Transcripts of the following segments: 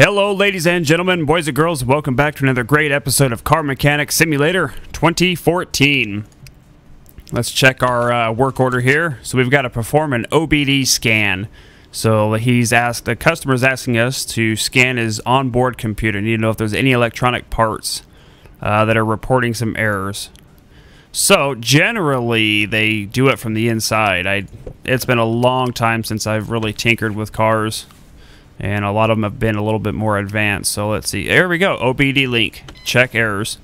Hello, ladies and gentlemen, boys and girls. Welcome back to another great episode of Car Mechanic Simulator 2014. Let's check our uh, work order here. So we've got to perform an OBD scan. So he's asked, the customer's asking us to scan his onboard computer. Need to know if there's any electronic parts uh, that are reporting some errors. So generally, they do it from the inside. I, it's been a long time since I've really tinkered with cars and a lot of them have been a little bit more advanced. So let's see. There we go. OBD link. Check errors.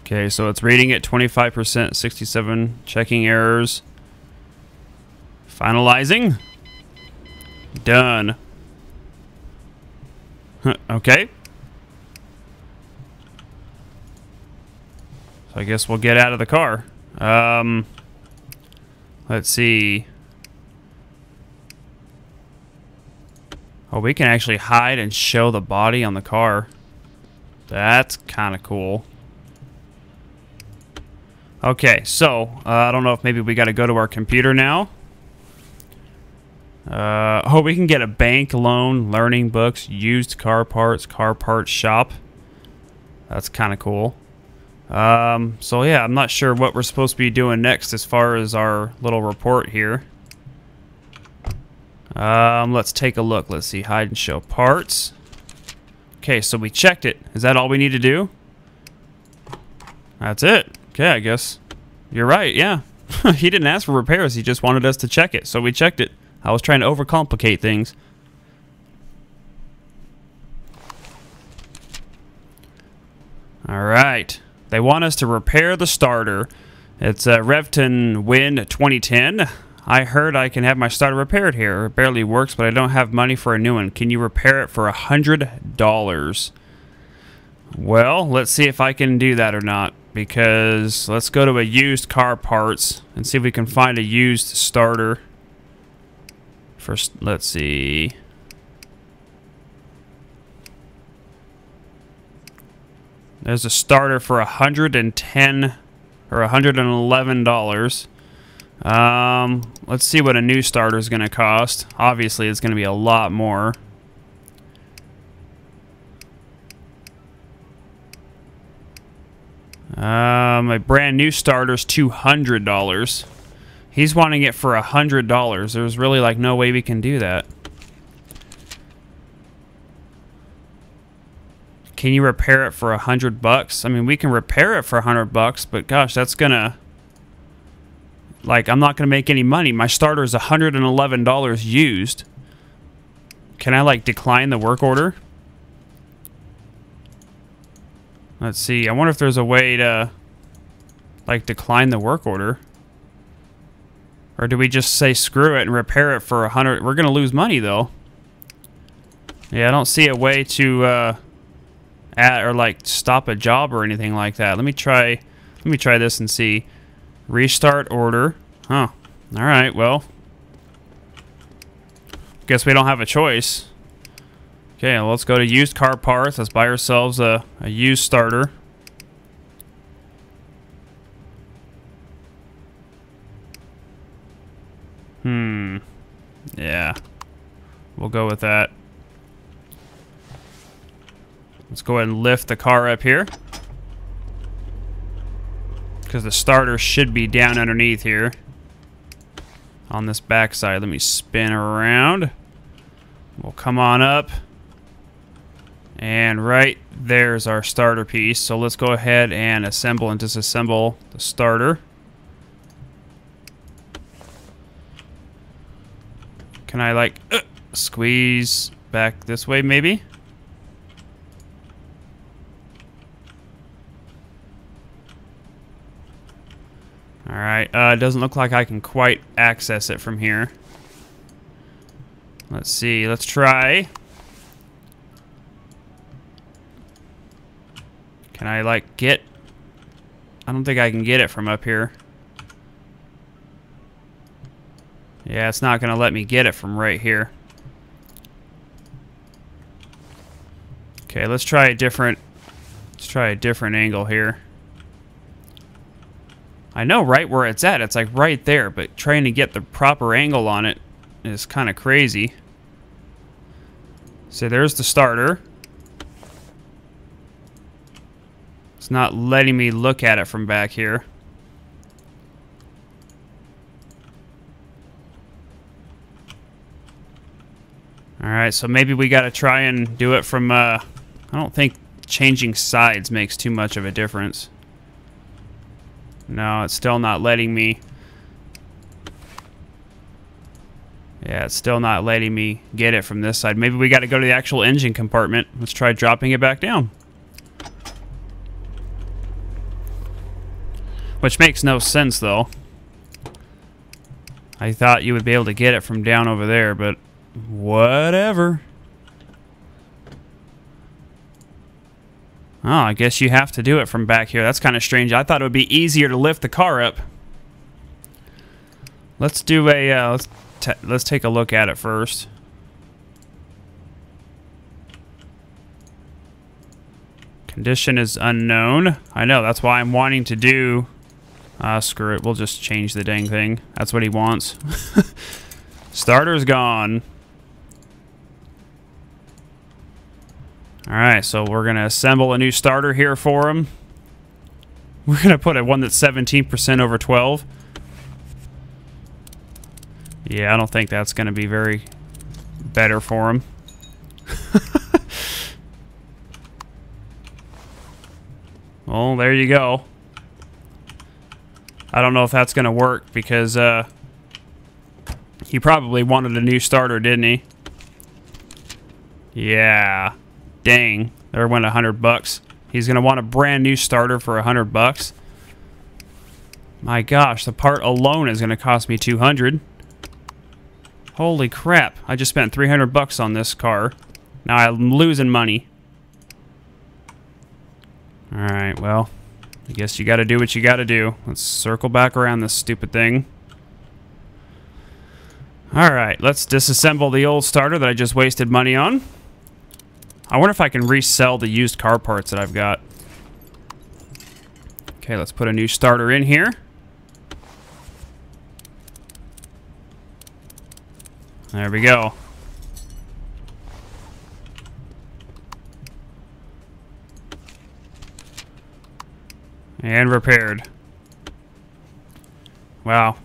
Okay, so it's reading at 25%, 67, checking errors. Finalizing. Done. okay. So I guess we'll get out of the car. Um... Let's see. Oh, we can actually hide and show the body on the car. That's kind of cool. Okay, so, uh, I don't know if maybe we got to go to our computer now. Uh, oh, we can get a bank loan, learning books, used car parts, car parts shop. That's kind of cool. Um, so yeah, I'm not sure what we're supposed to be doing next as far as our little report here. Um, let's take a look. Let's see, hide and show parts. Okay, so we checked it. Is that all we need to do? That's it. Okay, I guess you're right, yeah. he didn't ask for repairs, he just wanted us to check it, so we checked it. I was trying to overcomplicate things. All right. They want us to repair the starter. It's a Revton Win 2010. I heard I can have my starter repaired here. It barely works, but I don't have money for a new one. Can you repair it for a $100? Well, let's see if I can do that or not. Because let's go to a used car parts and see if we can find a used starter. First, let's see. There's a starter for 110 or 111 dollars. Um, let's see what a new starter is going to cost. Obviously, it's going to be a lot more. Um, a brand new starter is $200. He's wanting it for $100. There's really like no way we can do that. Can you repair it for a hundred bucks? I mean, we can repair it for a hundred bucks, but gosh, that's gonna like I'm not gonna make any money. My starter is hundred and eleven dollars used. Can I like decline the work order? Let's see. I wonder if there's a way to like decline the work order. Or do we just say screw it and repair it for a hundred? We're gonna lose money though. Yeah, I don't see a way to uh, at or like stop a job or anything like that. Let me try let me try this and see. Restart order. Huh. Alright, well. Guess we don't have a choice. Okay, well, let's go to used car parts. Let's buy ourselves a, a used starter. Hmm. Yeah. We'll go with that. Let's go ahead and lift the car up here. Because the starter should be down underneath here. On this backside. Let me spin around. We'll come on up. And right there's our starter piece. So let's go ahead and assemble and disassemble the starter. Can I like uh, squeeze back this way maybe? Alright, uh, it doesn't look like I can quite access it from here. Let's see, let's try. Can I, like, get... I don't think I can get it from up here. Yeah, it's not going to let me get it from right here. Okay, let's try a different... Let's try a different angle here. I know right where it's at. It's like right there, but trying to get the proper angle on it is kind of crazy. So there's the starter. It's not letting me look at it from back here. Alright, so maybe we gotta try and do it from, uh, I don't think changing sides makes too much of a difference. No, it's still not letting me. Yeah, it's still not letting me get it from this side. Maybe we got to go to the actual engine compartment. Let's try dropping it back down. Which makes no sense, though. I thought you would be able to get it from down over there, but whatever. Oh, I guess you have to do it from back here. That's kind of strange. I thought it would be easier to lift the car up. Let's do a, uh, let's, let's take a look at it first. Condition is unknown. I know, that's why I'm wanting to do... Uh, screw it, we'll just change the dang thing. That's what he wants. Starter's gone. Alright, so we're going to assemble a new starter here for him. We're going to put a one that's 17% over 12. Yeah, I don't think that's going to be very better for him. well, there you go. I don't know if that's going to work because uh, he probably wanted a new starter, didn't he? Yeah. Dang, there went a hundred bucks. He's gonna want a brand new starter for a hundred bucks. My gosh, the part alone is gonna cost me 200. Holy crap, I just spent 300 bucks on this car. Now I'm losing money. Alright, well, I guess you gotta do what you gotta do. Let's circle back around this stupid thing. Alright, let's disassemble the old starter that I just wasted money on. I wonder if I can resell the used car parts that I've got. Okay, let's put a new starter in here. There we go. And repaired. Wow.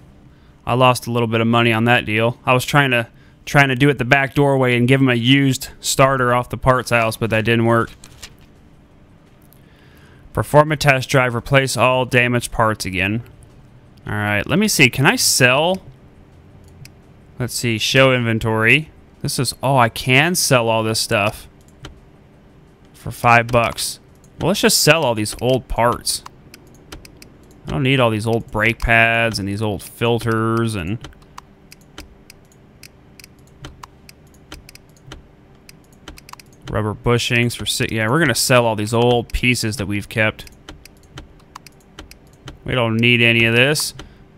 I lost a little bit of money on that deal. I was trying to trying to do it the back doorway and give him a used starter off the parts house, but that didn't work. Perform a test drive, replace all damaged parts again. Alright, let me see. Can I sell? Let's see, show inventory. This is, oh, I can sell all this stuff for five bucks. Well, let's just sell all these old parts. I don't need all these old brake pads and these old filters and Rubber bushings for... sit. Yeah, we're to sell all these old pieces that we've kept. We don't need any of this.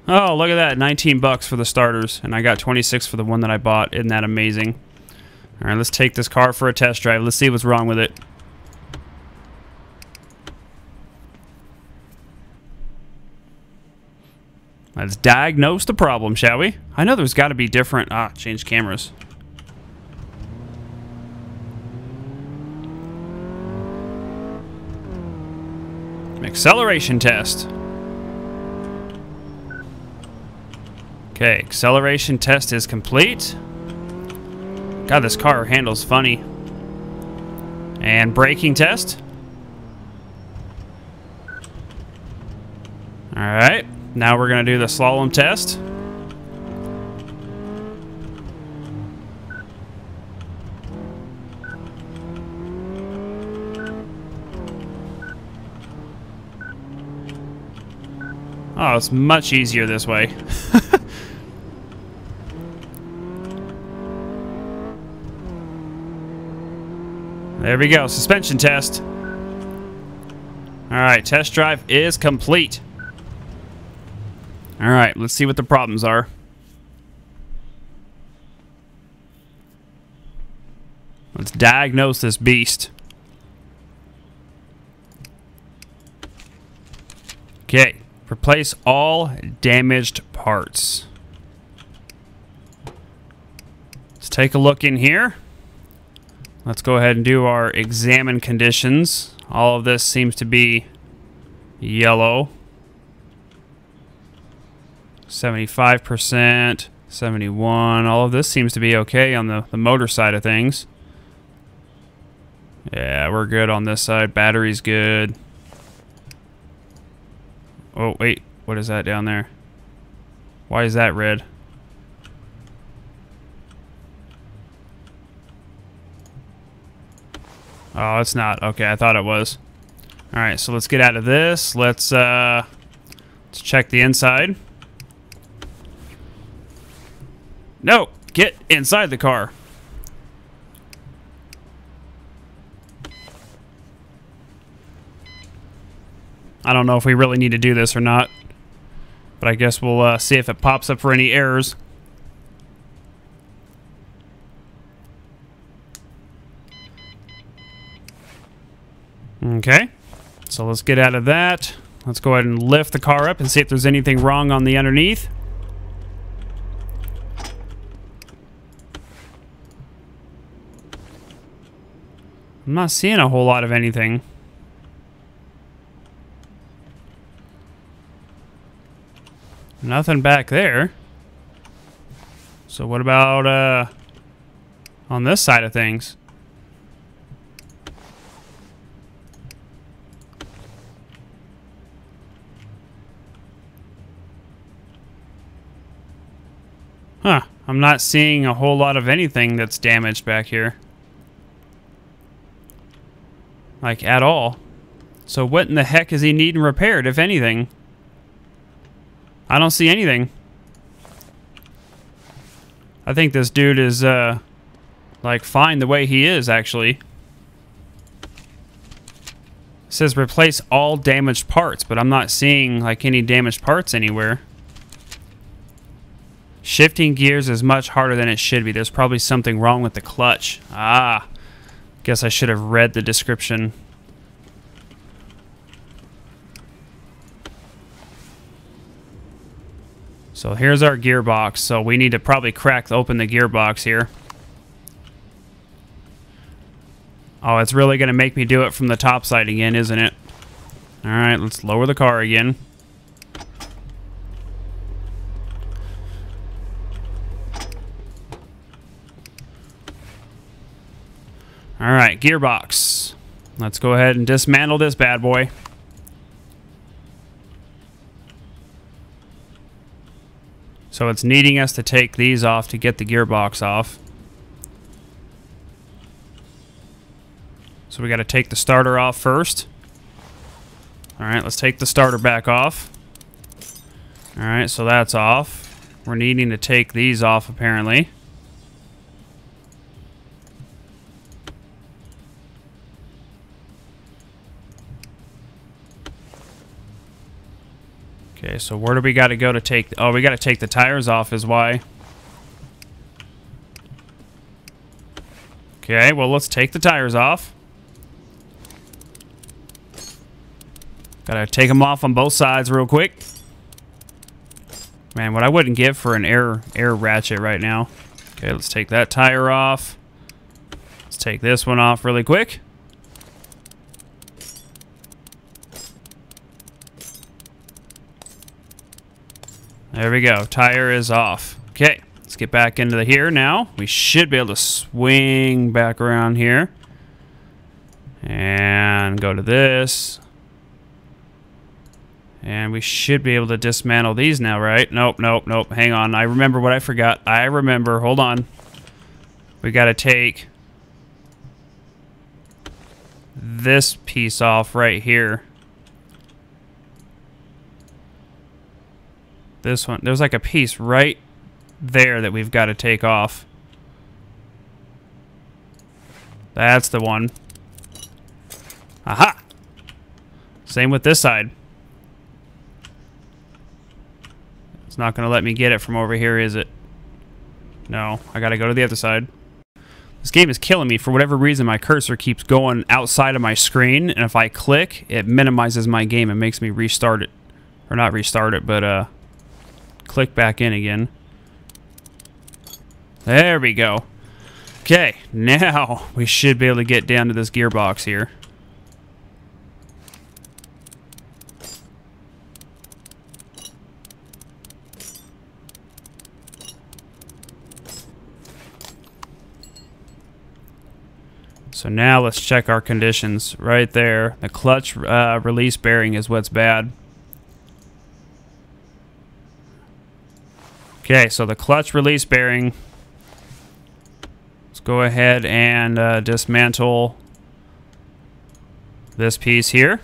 Oh, look at that. 19 bucks for the starters. And I got 26 for the one that I bought. Isn't that amazing? All right, let's take this car for a test drive. Let's see what's wrong with it. Let's diagnose the problem, shall we? I know there's got to be different... Ah, change cameras. Acceleration test. Okay, acceleration test is complete. God, this car handles funny. And braking test. Alright, now we're going to do the slalom test. It's much easier this way. there we go, suspension test. Alright, test drive is complete. Alright, let's see what the problems are. Let's diagnose this beast. Okay, Replace all damaged parts. Let's take a look in here. Let's go ahead and do our examine conditions. All of this seems to be yellow. 75%, 71. All of this seems to be okay on the, the motor side of things. Yeah, we're good on this side. Battery's good. Oh, wait. What is that down there? Why is that red? Oh, it's not. Okay, I thought it was. All right, so let's get out of this. Let's uh, let's check the inside. No, get inside the car. I don't know if we really need to do this or not. But I guess we'll uh, see if it pops up for any errors. Okay. So let's get out of that. Let's go ahead and lift the car up and see if there's anything wrong on the underneath. I'm not seeing a whole lot of anything. Nothing back there. So what about uh, on this side of things? Huh. I'm not seeing a whole lot of anything that's damaged back here. Like, at all. So what in the heck is he needing repaired, if anything? I don't see anything. I think this dude is, uh, like, fine the way he is, actually. It says replace all damaged parts, but I'm not seeing, like, any damaged parts anywhere. Shifting gears is much harder than it should be. There's probably something wrong with the clutch. Ah, guess I should have read the description. So here's our gearbox. So we need to probably crack open the gearbox here. Oh, it's really going to make me do it from the top side again, isn't it? Alright, let's lower the car again. All right, gearbox. Let's go ahead and dismantle this bad boy. So it's needing us to take these off to get the gearbox off. So we got to take the starter off first. All right, let's take the starter back off. All right, so that's off. We're needing to take these off apparently. Okay, so where do we got to go to take... Oh, we got to take the tires off is why. Okay, well, let's take the tires off. Gotta take them off on both sides real quick. Man, what I wouldn't give for an air air ratchet right now. Okay, let's take that tire off. Let's take this one off really quick. There we go. Tire is off. Okay, let's get back into the here now. We should be able to swing back around here. And go to this. And we should be able to dismantle these now, right? Nope, nope, nope. Hang on. I remember what I forgot. I remember. Hold on. We got to take this piece off right here. This one. There's like a piece right there that we've got to take off. That's the one. Aha! Same with this side. It's not going to let me get it from over here, is it? No, I got to go to the other side. This game is killing me. For whatever reason, my cursor keeps going outside of my screen, and if I click, it minimizes my game and makes me restart it. Or not restart it, but uh, click back in again. There we go. Okay, now we should be able to get down to this gearbox here. So now let's check our conditions. Right there, the clutch uh, release bearing is what's bad. Okay, so the clutch release bearing. Let's go ahead and uh, dismantle this piece here.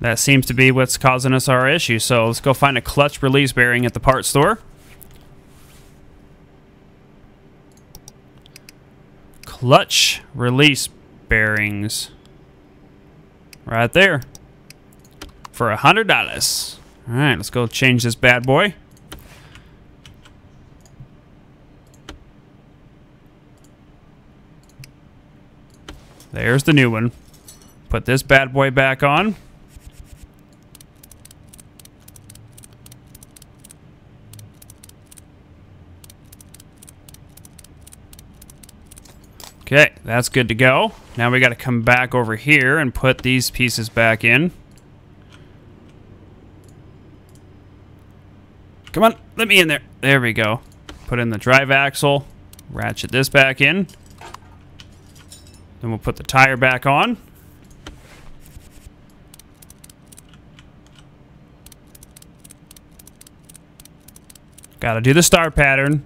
That seems to be what's causing us our issue. So let's go find a clutch release bearing at the part store. clutch release bearings. Right there. For a hundred dollars. Alright, let's go change this bad boy. There's the new one. Put this bad boy back on. Okay, that's good to go. Now we got to come back over here and put these pieces back in. Come on, let me in there. There we go. Put in the drive axle. Ratchet this back in. Then we'll put the tire back on. Got to do the star pattern.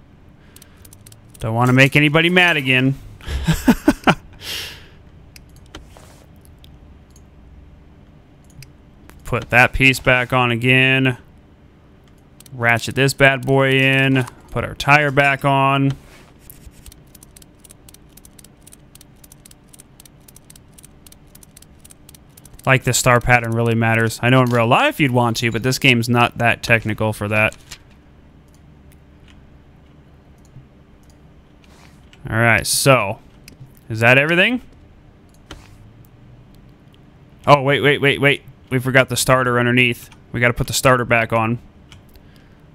Don't want to make anybody mad again. Put that piece back on again. Ratchet this bad boy in. Put our tire back on. Like the star pattern really matters. I know in real life you'd want to, but this game's not that technical for that. Alright, so is that everything? Oh, wait, wait, wait, wait. We forgot the starter underneath. We got to put the starter back on.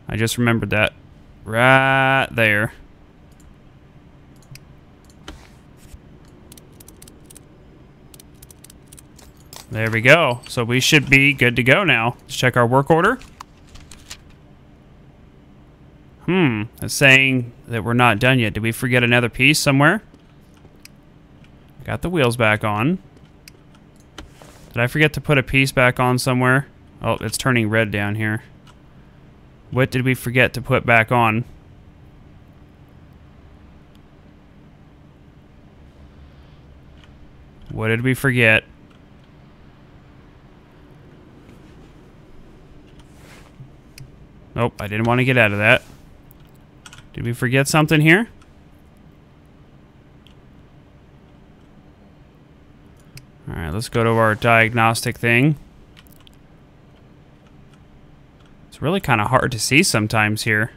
I just remembered that. Right there. There we go. So we should be good to go now. Let's check our work order. Hmm. It's saying that we're not done yet. Did we forget another piece somewhere? Got the wheels back on. Did I forget to put a piece back on somewhere? Oh, it's turning red down here. What did we forget to put back on? What did we forget? Nope, I didn't want to get out of that. Did we forget something here? Alright, let's go to our diagnostic thing. It's really kind of hard to see sometimes here.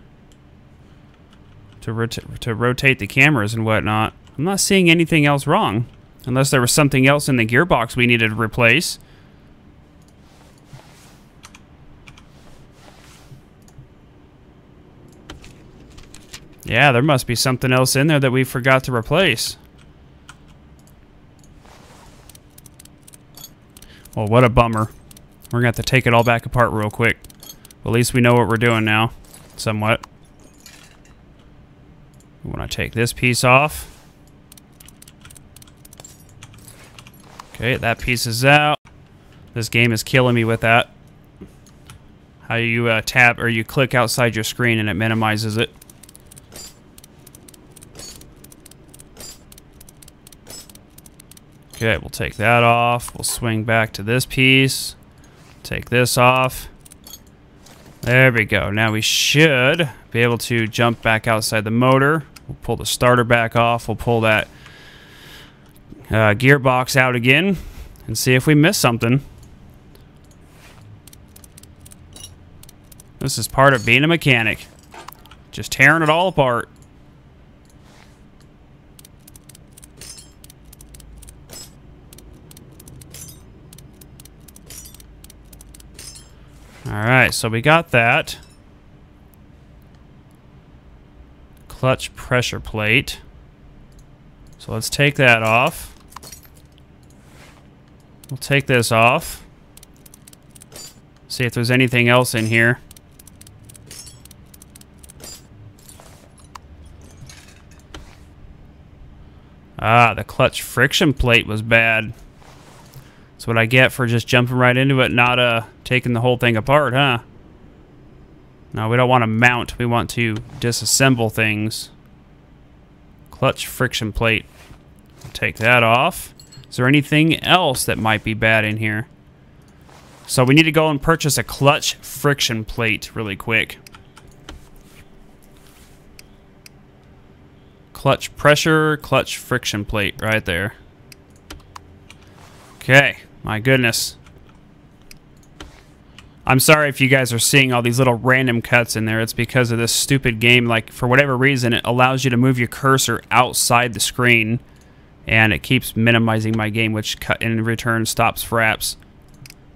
To, to rotate the cameras and whatnot. I'm not seeing anything else wrong. Unless there was something else in the gearbox we needed to replace. Yeah, there must be something else in there that we forgot to replace. Well, what a bummer. We're going to have to take it all back apart real quick. At least we know what we're doing now, somewhat. We want to take this piece off. Okay, that piece is out. This game is killing me with that. How you uh, tap or you click outside your screen and it minimizes it. Okay, we'll take that off. We'll swing back to this piece. Take this off. There we go. Now we should be able to jump back outside the motor. We'll pull the starter back off. We'll pull that uh, gearbox out again and see if we miss something. This is part of being a mechanic. Just tearing it all apart. Alright, so we got that. Clutch pressure plate. So let's take that off. We'll take this off. See if there's anything else in here. Ah, the clutch friction plate was bad. That's what I get for just jumping right into it, not uh, taking the whole thing apart, huh? No, we don't want to mount. We want to disassemble things. Clutch friction plate. Take that off. Is there anything else that might be bad in here? So we need to go and purchase a clutch friction plate really quick. Clutch pressure, clutch friction plate right there. Okay, my goodness. I'm sorry if you guys are seeing all these little random cuts in there. It's because of this stupid game. Like, for whatever reason, it allows you to move your cursor outside the screen. And it keeps minimizing my game, which cut in return stops fraps.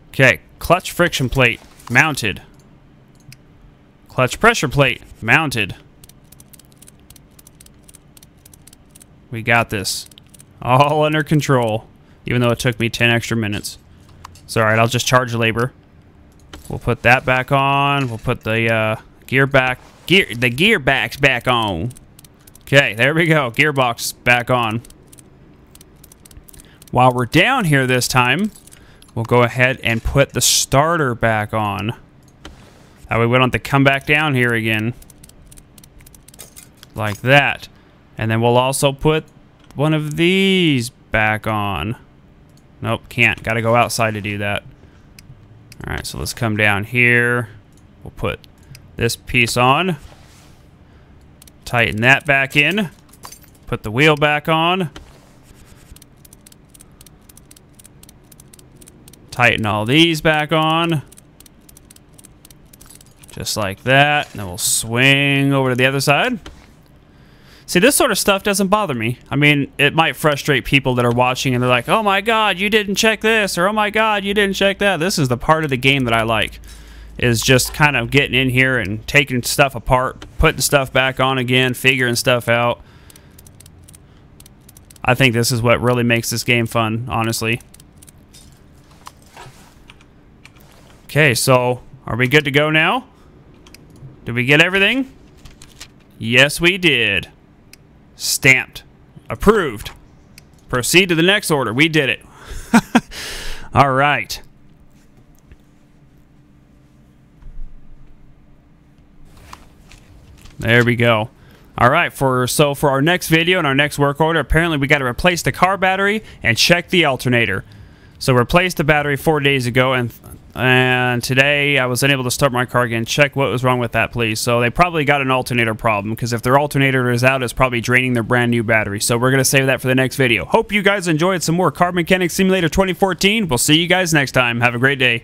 Okay, clutch friction plate mounted. Clutch pressure plate mounted. We got this. All under control. Even though it took me 10 extra minutes. So, alright, I'll just charge labor. We'll put that back on. We'll put the uh, gear back. Gear, the gear gearbox back on. Okay, there we go. Gearbox back on. While we're down here this time, we'll go ahead and put the starter back on. That way we don't have to come back down here again. Like that. And then we'll also put one of these back on. Nope, can't. Got to go outside to do that. Alright, so let's come down here. We'll put this piece on. Tighten that back in. Put the wheel back on. Tighten all these back on. Just like that. And then we'll swing over to the other side. See, this sort of stuff doesn't bother me. I mean, it might frustrate people that are watching and they're like, oh my god, you didn't check this, or oh my god, you didn't check that. This is the part of the game that I like, is just kind of getting in here and taking stuff apart, putting stuff back on again, figuring stuff out. I think this is what really makes this game fun, honestly. Okay, so are we good to go now? Did we get everything? Yes, we did. Stamped. Approved. Proceed to the next order. We did it. All right. There we go. All right, for so for our next video and our next work order, apparently we got to replace the car battery and check the alternator. So replaced the battery four days ago, and and today I was unable to start my car again. Check what was wrong with that, please. So they probably got an alternator problem because if their alternator is out, it's probably draining their brand new battery. So we're going to save that for the next video. Hope you guys enjoyed some more Car Mechanic Simulator 2014. We'll see you guys next time. Have a great day.